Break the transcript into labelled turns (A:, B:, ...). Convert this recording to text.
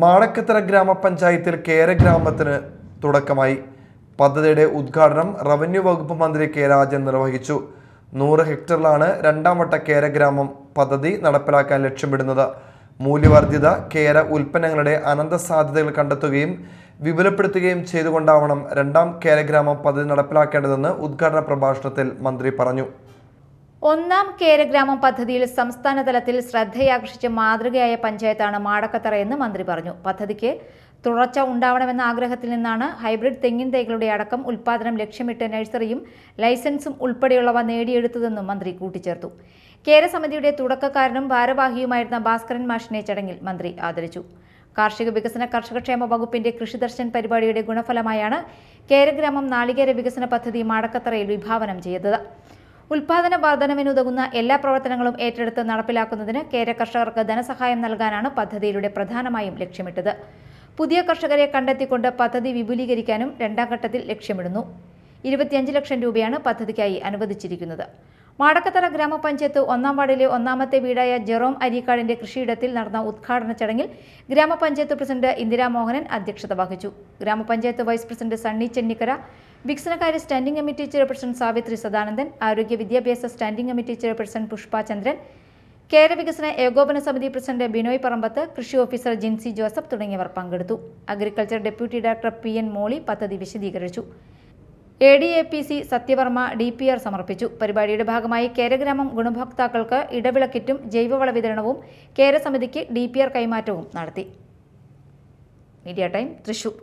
A: മാടക്കത്തറ ഗ്രാമപഞ്ചായത്തിൽ കേര ഗ്രാമത്തിന് തുടക്കമായി. പദ്ധതിയുടെ ഉദ്ഘാടനം റവന്യൂ വകുപ്പ് മന്ത്രി കെ രാജൻ നിർവഹിച്ചു. നൂറ് ഹെക്ടറിലാണ് രണ്ടാം വട്ട കേര ഗ്രാമം പദ്ധതി നടപ്പിലാക്കാൻ ലക്ഷ്യമിടുന്നത്. മൂല്യവർദ്ധിത കേര ഉൽപ്പന്നങ്ങളുടെ അനന്ത സാധ്യതകൾ കണ്ടെത്തുകയും വിപുലപ്പെടുത്തുകയും ചെയ്തുകൊണ്ടാവണം രണ്ടാം കേരഗ്രാമം പദ്ധതി നടപ്പിലാക്കേണ്ടതെന്ന് ഉദ്ഘാടന പ്രഭാഷണത്തിൽ മന്ത്രി പറഞ്ഞു.
B: ഒന്നാം കേരഗ്രാമം പദ്ധതിയിൽ സംസ്ഥാനതലത്തിൽ ശ്രദ്ധയാകർഷിച്ച മാതൃകയായ പഞ്ചായത്താണ് മാടക്കത്തറ എന്ന് മന്ത്രി പറഞ്ഞു. പദ്ധതിക്ക് തുടർച്ച ഉണ്ടാവണമെന്ന ആഗ്രഹത്തിൽ നിന്നാണ് ഹൈബ്രിഡ് തെങ്ങിൻ തൈകളുടെ അടക്കം ഉൽപാദനം ലക്ഷ്യമിട്ട് നഴ്സറിയും ലൈസൻസും ഉൾപ്പെടെയുള്ളവ നേടിയെടുത്തതെന്നും മന്ത്രി കൂട്ടിച്ചേർത്തു. കേരസമിതിയുടെ തുടക്കക്കാരനും ഭാരവാഹിയുമായിരുന്ന ഭാസ്കരൻ മാഷിനെ ചടങ്ങിൽ മന്ത്രി ആദരിച്ചു. കാർഷിക വികസന കർഷകക്ഷേമ വകുപ്പിന്റെ കൃഷിദർശൻ പരിപാടിയുടെ ഗുണഫലമായാണ് കേരഗ്രാമം നാളികേര വികസന പദ്ധതി മാടക്കത്തറയിൽ വിഭാവനം ചെയ്തത്. ഉൽപാദന വർധനവിനുതകുന്ന എല്ലാ പ്രവർത്തനങ്ങളും ഏറ്റെടുത്ത് നടപ്പിലാക്കുന്നതിന് കേര കർഷകർക്ക് ധനസഹായം നൽകാനാണ് പദ്ധതിയിലൂടെ പ്രധാനമായും ലക്ഷ്യമിട്ടത്. പുതിയ കർഷകരെ കണ്ടെത്തിക്കൊണ്ട് പദ്ധതി വിപുലീകരിക്കാനും രണ്ടാം ഘട്ടത്തിൽ ലക്ഷ്യമിടുന്നു. ഇരുപത്തിയഞ്ച് ലക്ഷം രൂപയാണ് പദ്ധതിക്കായി അനുവദിച്ചിരിക്കുന്നത്. മാടക്കത്തറ ഗ്രാമപഞ്ചായത്ത് ഒന്നാം വാർഡിലെ ഒന്നാമത്തെ വീടായ ജെറോം അരീക്കാടിന്റെ കൃഷിയിടത്തിൽ നടന്ന ഉദ്ഘാടന ചടങ്ങിൽ ഗ്രാമപഞ്ചായത്ത് പ്രസിഡന്റ് ഇന്ദിരാമോഹനൻ അധ്യക്ഷത വഹിച്ചു. ഗ്രാമപഞ്ചായത്ത് വൈസ് പ്രസിഡന്റ് സണ്ണി ചെന്നിക്കര വികസനകാര്യ standing committee chairperson Savithri Sadanandan ആരോഗ്യ വിദ്യാഭ്യാസ standing committee chairperson Pushpa Chandran കേര വികസന ഏകോപന സമിതി പ്രസിഡന്റ് ബിനോയ് പറമ്പത്ത് കൃഷി ഓഫീസർ ജിൻസി ജോസഫ് തുടങ്ങിയവർ പങ്കെടുത്തു. Agriculture deputy director P N Molly പദ്ധതി വിശദീകരിച്ചു. A D A P C Sathyavarma D P R സമർപ്പിച്ചു. പരിപാടിയുടെ ഭാഗമായി കേരഗ്രാമം ഗുണഭോക്താക്കൾക്ക് ഇടവിളക്കിറ്റും ജൈവവള വിതരണവും കേരസമിതിക്ക് ഡി പി ആർ കൈമാറ്റവും നടത്തി. Media time Thrissur.